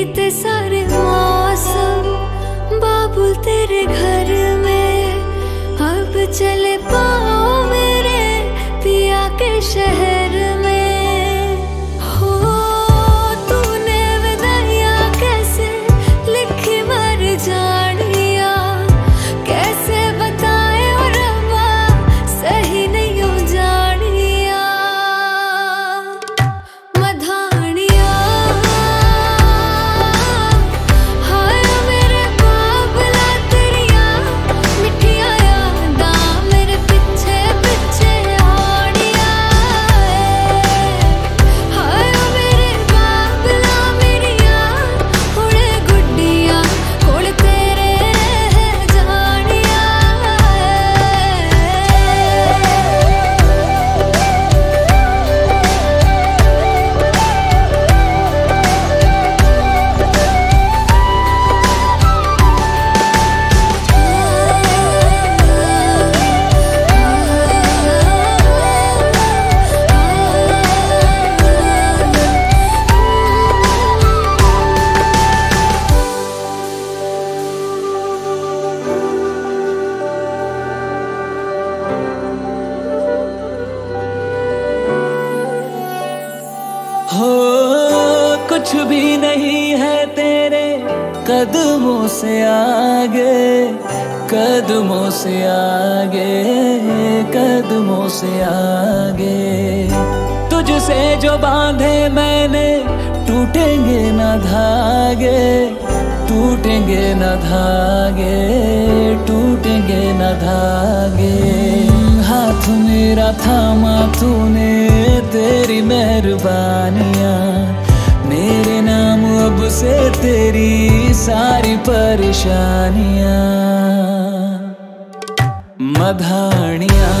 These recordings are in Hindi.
बीते सारे मौसम बाबुल तेरे घर में अब चले पाओ कुछ भी नहीं है तेरे कदमों से आगे, कदमों से आगे, कदमों से आगे। तुझसे जो बांधे मैंने, टूटेंगे न धागे, टूटेंगे न धागे, टूटेंगे न धागे। हाथ मेरा थामा तूने, तेरी मेहरबानियाँ। से तेरी सारी परेशानियाँ मधानियाँ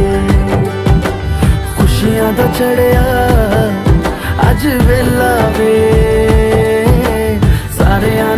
ਦਾ ਚੜਿਆ। ਅੱਜ ਵੇਲਾ ਵੇ। ਸਾਰਿਆਂ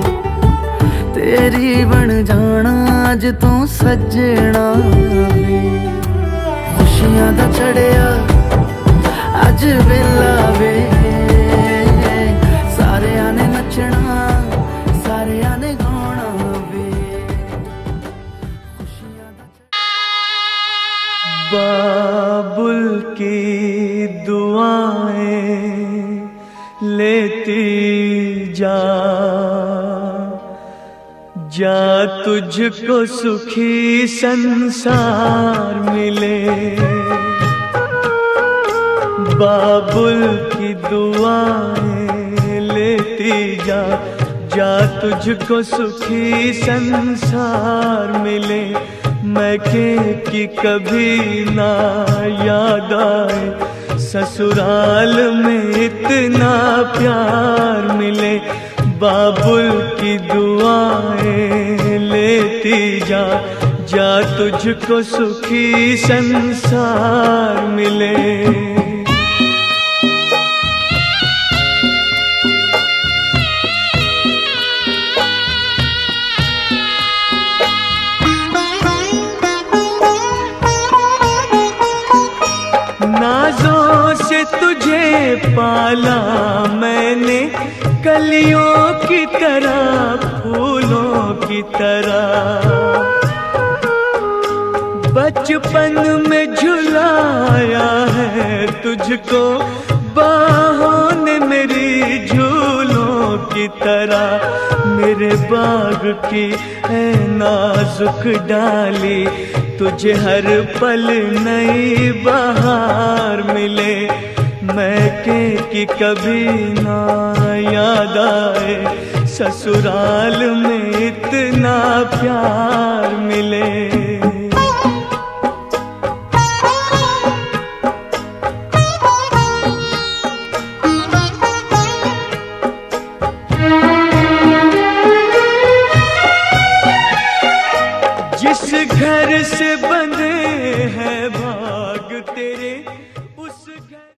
ਤੇਰੀ ਬਣ ਜਾਣਾ, ਅੱਜ ਤੂੰ ਸੱਜਣਾ ਖੁਸ਼ੀਆਂ ਦਾ ਛੜਿਆ ਅੱਜ ਵੇਲਾ ਵੇ। ਸਾਰਿਆਂ ਨੇ ਨੱਚਣਾ, ਸਾਰਿਆਂ ਨੇ ਗਾਉਣਾ ਵੇ। ਖੁਸ਼ੀਆਂ ਬਾਬੁਲ ਕੀ ਦੁਆਏ ਲੇਤੀ जा तुझको सुखी संसार मिले। बाबुल की दुआएँ लेती जा जा तुझको सुखी संसार मिले। मैं के कि कभी ना याद आए, ससुराल में इतना प्यार मिले। बाबुल की दुआएँ लेती जा जा तुझको सुखी संसार मिले। पाला मैंने कलियों की तरह, फूलों की तरह। बचपन में झुलाया है तुझको, बाहों ने मेरी झूलों की तरह। मेरे बाग की है नाजुक डाली, तुझे हर पल नई बहार मिले। मैं के कि कभी ना याद आए। ससुराल में इतना प्यार मिले।